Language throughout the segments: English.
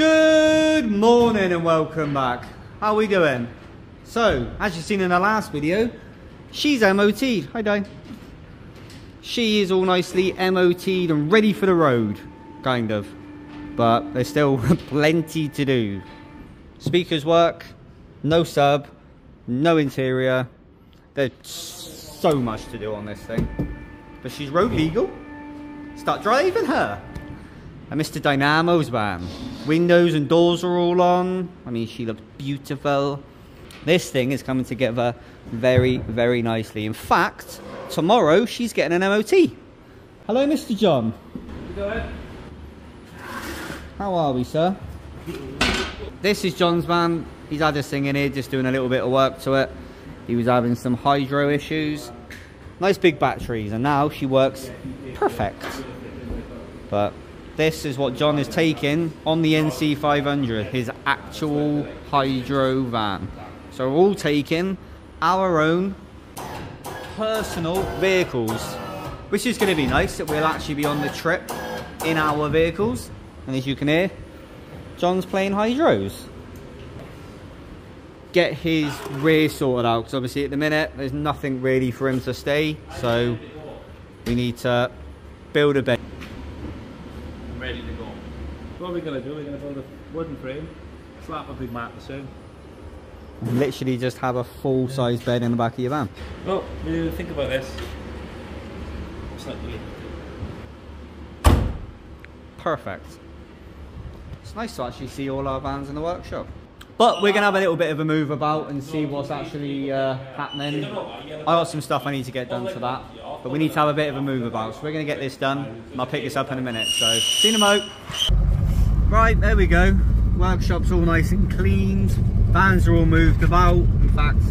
Good morning and welcome back. How are we doing? So, as you've seen in the last video, she's MOT'd. Hi, Di. She is all nicely MOT'd and ready for the road, kind of. But there's still plenty to do. Speakers work, no sub, no interior. There's so much to do on this thing. But she's road legal. Start driving her. Mr. Dynamo's van. Windows and doors are all on. I mean, she looks beautiful. This thing is coming together very, very nicely. In fact, tomorrow she's getting an MOT. Hello, Mr. John. How are we, sir? This is John's van. He's had this thing in here, just doing a little bit of work to it. He was having some hydro issues. Nice big batteries, and now she works perfect. But this is what John is taking on the NC500, his actual hydro van. So we're all taking our own personal vehicles, which is going to be nice that we'll actually be on the trip in our vehicles. And as you can hear, John's playing hydros. Get his rear sorted out, because obviously at the minute there's nothing really for him to stay, so we need to build a bed. I'm ready to go. What are we going to do? We're going to build a wooden frame, slap a big mattress in. Literally just have a full size bed in the back of your van. Well, we think about this. It's not really. Perfect. It's nice to actually see all our vans in the workshop. But we're going to have a little bit of a move about and see what's actually uh, happening. I got some stuff I need to get done for that. But we need to have a bit of a move about. So we're going to get this done. And I'll pick this up in a minute. So, see you in a mo. Right, there we go. Workshop's all nice and cleaned. Vans are all moved about. In fact,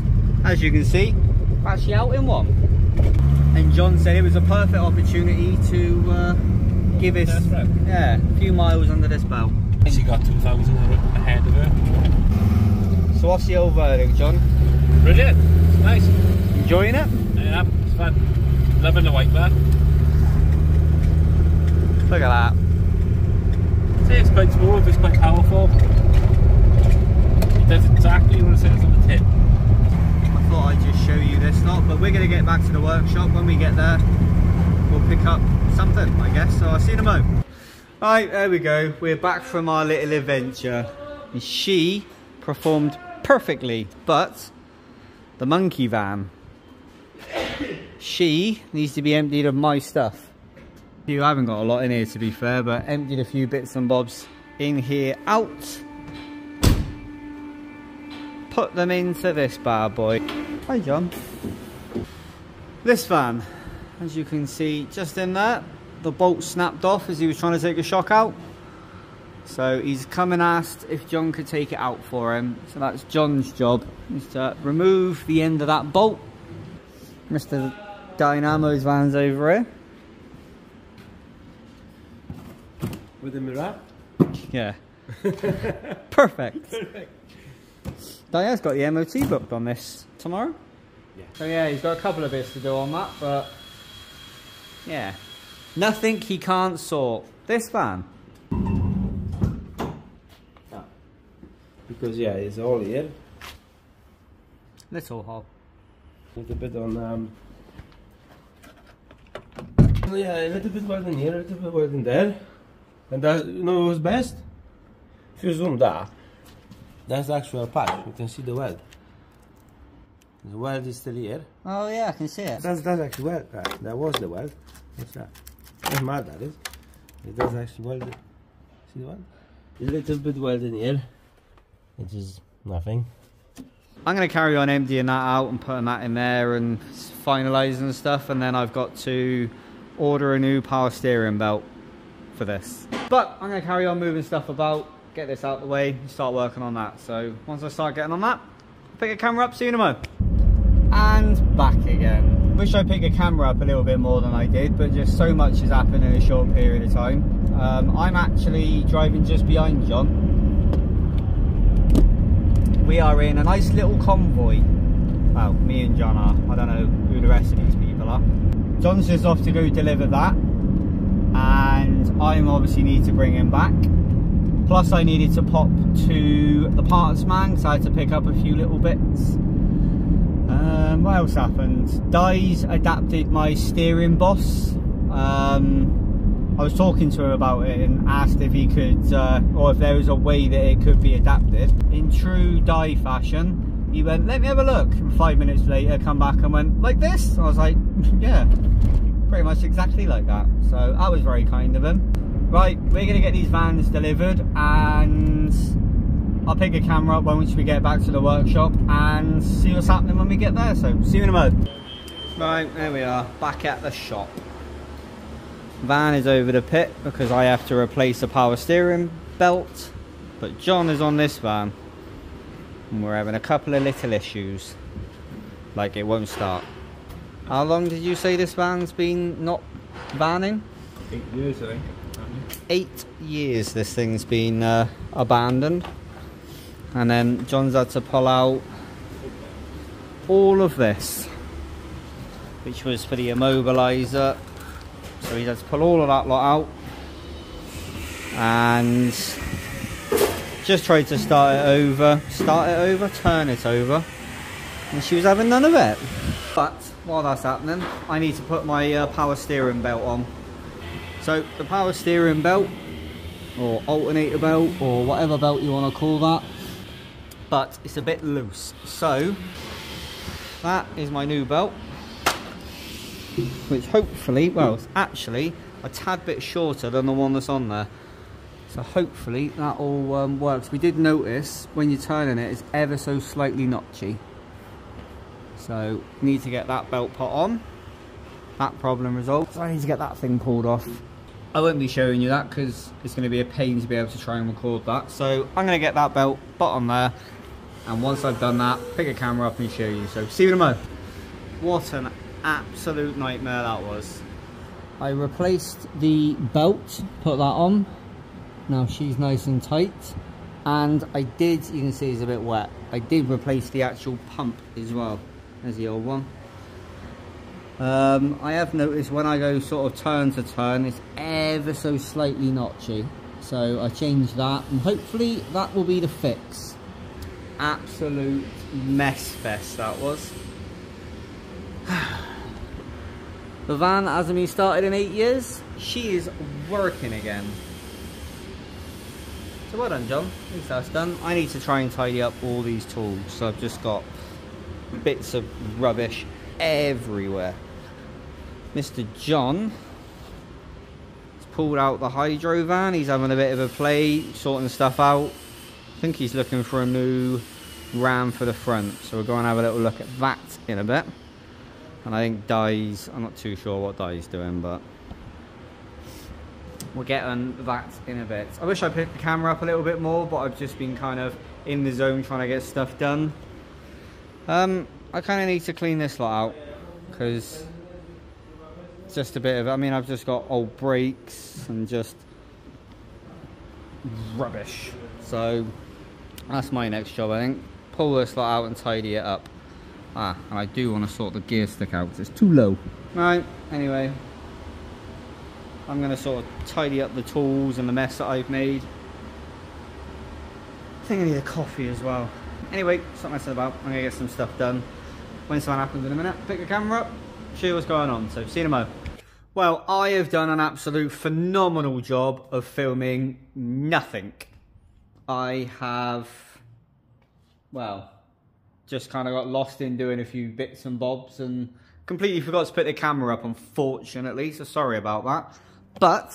as you can see, we're actually out in one. And John said it was a perfect opportunity to uh, give us yeah, a few miles under this belt. She got 2,000 ahead of her. So what's the verdict, John? Brilliant. It's nice. Enjoying it? Yeah, it's fun. Loving the white van. Look at that. See, it's quite smooth, it's quite powerful. It does exactly what it says on the tin. I thought I'd just show you this lot, but we're going to get back to the workshop. When we get there, we'll pick up something, I guess. So I'll see you in a moment. Right, there we go. We're back from our little adventure. And she performed perfectly, but the monkey van, she needs to be emptied of my stuff. You haven't got a lot in here to be fair, but emptied a few bits and bobs in here out. Put them into this bad boy. Hi John. This van, as you can see just in there, the bolt snapped off as he was trying to take a shock out. So he's come and asked if John could take it out for him. So that's John's job, is to remove the end of that bolt. Mr. Dynamo's van's over here. With the mirror? Yeah. Perfect. Diane's got the MOT booked on this tomorrow. Yeah. So yeah, he's got a couple of bits to do on that, but yeah. Nothing he can't sort. This van. Because yeah, it's all here. Little hole. A little bit on um yeah, a little bit more than here, a little bit more than there. And that you know what's best? If you zoom that, that's the actual part. You can see the weld. The weld is still here. Oh yeah, I can see it. That's that's actually weld. Right, that was the weld. What's that? That's mad that is. It does actually weld it. See the weld? A little bit weld in here. Which is nothing. I'm going to carry on emptying that out and putting that in there and finalising stuff and then I've got to order a new power steering belt for this. But I'm going to carry on moving stuff about, get this out of the way and start working on that. So once I start getting on that, pick a camera up, see you in a moment. And back again. Wish I picked a camera up a little bit more than I did, but just so much has happened in a short period of time. Um, I'm actually driving just behind John we are in a nice little convoy. Well, me and John are. I don't know who the rest of these people are. John's just off to go deliver that. And I'm obviously need to bring him back. Plus, I needed to pop to the parts man because I had to pick up a few little bits. Um, what else happened? Dies adapted my steering boss. Um, I was talking to him about it and asked if he could, uh, or if there was a way that it could be adapted. In true die fashion, he went, let me have a look. And five minutes later, come back and went, like this? I was like, yeah, pretty much exactly like that. So that was very kind of him. Right, we're going to get these vans delivered and I'll pick a camera up once we get back to the workshop and see what's happening when we get there. So see you in a moment. Right, there we are, back at the shop. Van is over the pit because I have to replace the power steering belt. But John is on this van and we're having a couple of little issues. Like it won't start. How long did you say this van's been not vanning? Eight years, I think. eight years this thing's been uh, abandoned and then John's had to pull out all of this which was for the immobilizer. So he had to pull all of that lot out and just tried to start it over start it over turn it over. And she was having none of it. But while that's happening I need to put my uh, power steering belt on. So the power steering belt or alternator belt or whatever belt you want to call that but it's a bit loose. So that is my new belt which hopefully well it's actually a tad bit shorter than the one that's on there. So hopefully that all um, works. We did notice when you're turning it it's ever so slightly notchy. So need to get that belt put on. That problem resolved. So I need to get that thing pulled off. I won't be showing you that because it's going to be a pain to be able to try and record that. So I'm going to get that belt put on there. And once I've done that, pick a camera up and show you. So see you in a moment. What an absolute nightmare that was. I replaced the belt, put that on. Now she's nice and tight. And I did, you can see it's a bit wet. I did replace the actual pump as well. There's the old one. Um, I have noticed when I go sort of turn to turn, it's ever so slightly notchy. So I changed that and hopefully that will be the fix. Absolute mess fest that was. the van hasn't been started in eight years. She is working again. So well done John, at least that's done. I need to try and tidy up all these tools. So I've just got bits of rubbish everywhere. Mr. John has pulled out the hydro van. He's having a bit of a play, sorting stuff out. I think he's looking for a new ram for the front. So we're going to have a little look at that in a bit. And I think Dai's, I'm not too sure what Dai's doing, but we'll get on that in a bit. I wish I picked the camera up a little bit more, but I've just been kind of in the zone trying to get stuff done. Um, I kind of need to clean this lot out because it's just a bit of, I mean, I've just got old brakes and just rubbish. So that's my next job, I think. Pull this lot out and tidy it up. Ah, and I do want to sort the gear stick out it's too low. Right, anyway. I'm going to sort of tidy up the tools and the mess that I've made. I think I need a coffee as well. Anyway, stop messing about. I'm going to get some stuff done. When something happens in a minute, pick the camera up, show you what's going on. So, see you in a moment. Well, I have done an absolute phenomenal job of filming nothing. I have, well, just kind of got lost in doing a few bits and bobs and completely forgot to put the camera up, unfortunately, so sorry about that. But,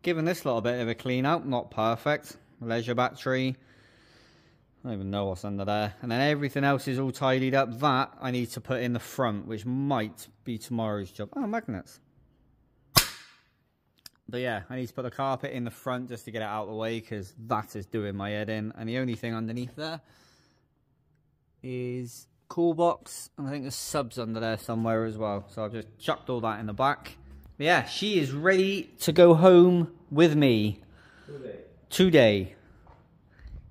given this little bit of a clean out, not perfect, leisure battery, I don't even know what's under there. And then everything else is all tidied up. That I need to put in the front, which might be tomorrow's job. Oh, magnets. But yeah, I need to put the carpet in the front just to get it out of the way because that is doing my head in. And the only thing underneath there is cool box. And I think there's subs under there somewhere as well. So I've just chucked all that in the back. But yeah, she is ready to go home with me. Today. Today.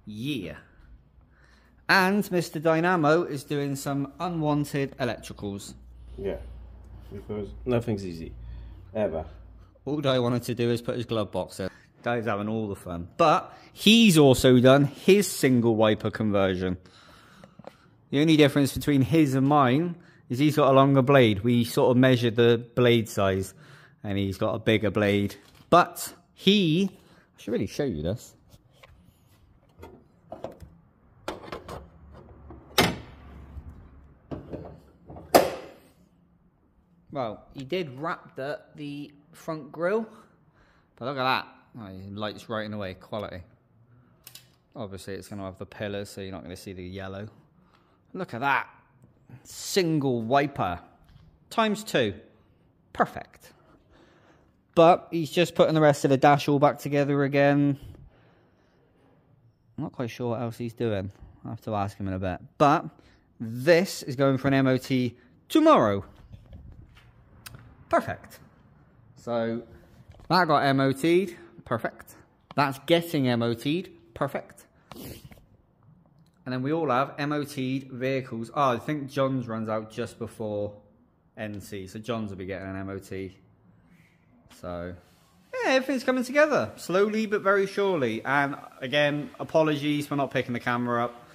Yeah. And Mr. Dynamo is doing some unwanted electricals. Yeah. Because nothing's easy. Ever. All Di wanted to do is put his glove box in. Guy's having all the fun. But he's also done his single wiper conversion. The only difference between his and mine is he's got a longer blade. We sort of measured the blade size and he's got a bigger blade. But he, I should really show you this. Well, he did wrap the, the front grille, but look at that. Oh, lights right in the way, quality. Obviously it's going to have the pillars, so you're not going to see the yellow. Look at that. Single wiper. Times two. Perfect. But he's just putting the rest of the dash all back together again. I'm not quite sure what else he's doing. I'll have to ask him in a bit. But this is going for an MOT tomorrow. Perfect. So that got MOT'd. Perfect. That's getting MOT'd. Perfect. And then we all have MOT'd vehicles. Oh, I think John's runs out just before NC. So John's will be getting an MOT. So, yeah, everything's coming together. Slowly but very surely. And again, apologies for not picking the camera up.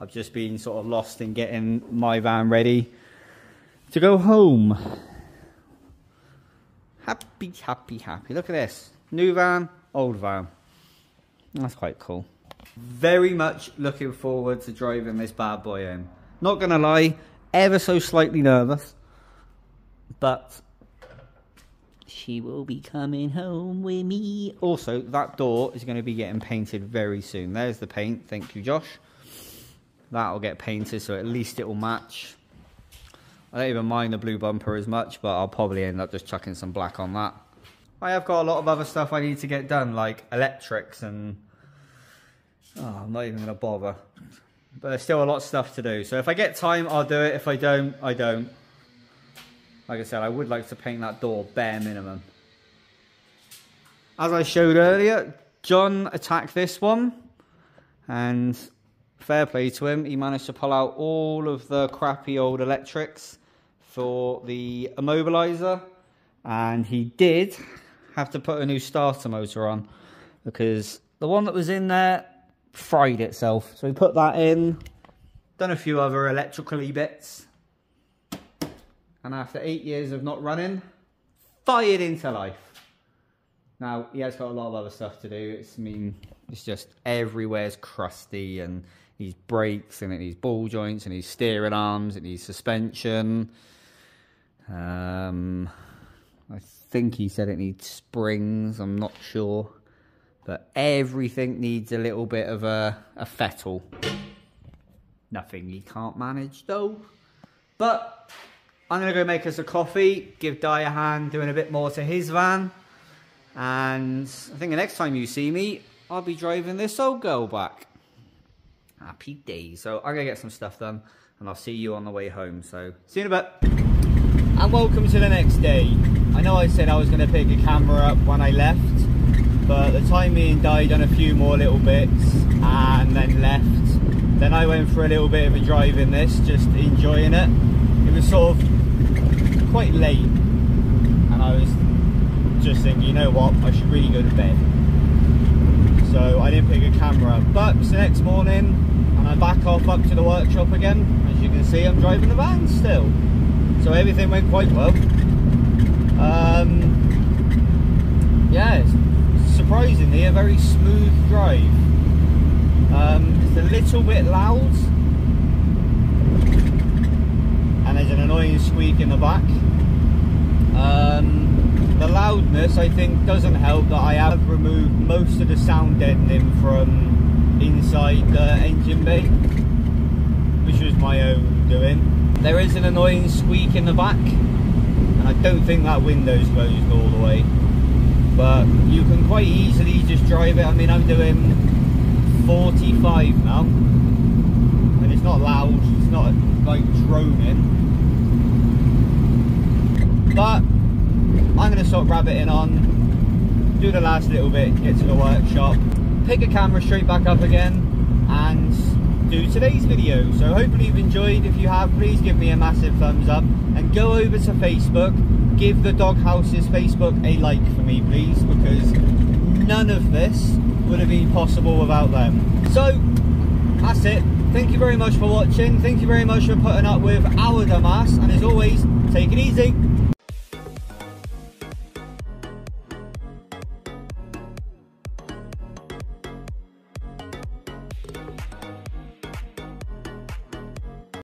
I've just been sort of lost in getting my van ready to go home. Happy, happy, happy. Look at this. New van, old van. That's quite cool. Very much looking forward to driving this bad boy in. Not going to lie, ever so slightly nervous. But she will be coming home with me. Also, that door is going to be getting painted very soon. There's the paint. Thank you, Josh. That'll get painted, so at least it will match. I don't even mind the blue bumper as much, but I'll probably end up just chucking some black on that. I have got a lot of other stuff I need to get done, like electrics and... Oh, I'm not even going to bother. But there's still a lot of stuff to do. So if I get time, I'll do it. If I don't, I don't. Like I said, I would like to paint that door bare minimum. As I showed earlier, John attacked this one. And fair play to him. He managed to pull out all of the crappy old electrics for the immobilizer. And he did have to put a new starter motor on because the one that was in there fried itself. So we put that in, done a few other electrically bits. And after eight years of not running, fired into life. Now, he has got a lot of other stuff to do. It's, I mean, it's just everywhere's crusty and needs brakes and it needs ball joints and needs steering arms, it needs suspension. Um, I think he said it needs springs, I'm not sure. But everything needs a little bit of a, a fettle. Nothing he can't manage though. But I'm going to go make us a coffee, give Di a hand doing a bit more to his van. And I think the next time you see me, I'll be driving this old girl back. Happy days. So I'm going to get some stuff done and I'll see you on the way home. So see you in a bit. And welcome to the next day. I know I said I was going to pick a camera up when I left, but the time me and Di a few more little bits and then left. Then I went for a little bit of a drive in this, just enjoying it. It was sort of quite late and I was just thinking, you know what, I should really go to bed. So I didn't pick a camera. But it's the next morning and I'm back off up to the workshop again. As you can see, I'm driving the van still. So everything went quite well. Um, yeah, surprisingly a very smooth drive. Um, it's a little bit loud and there's an annoying squeak in the back. Um, the loudness I think doesn't help that I have removed most of the sound deadening from inside the engine bay which was my own doing. There is an annoying squeak in the back. And I don't think that window's closed all the way. But you can quite easily just drive it. I mean I'm doing 45 now. And it's not loud, it's not like droning. But I'm going to stop rabbiting on, do the last little bit, get to the workshop, pick a camera straight back up again, and do today's video. So hopefully you've enjoyed. If you have, please give me a massive thumbs up, and go over to Facebook, give the Dog Houses Facebook a like for me, please, because none of this would have been possible without them. So, that's it. Thank you very much for watching. Thank you very much for putting up with our dumbass. And as always, take it easy.